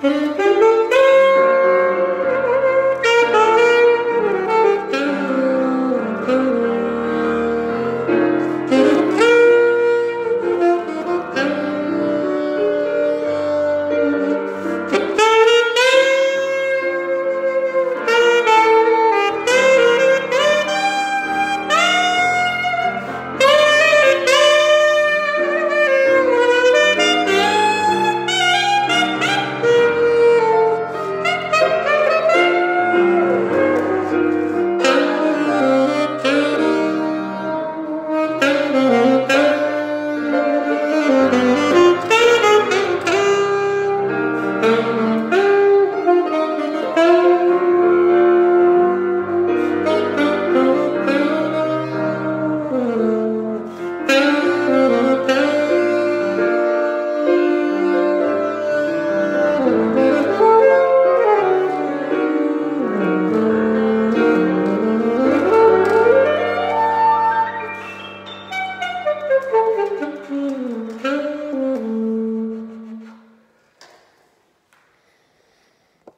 Música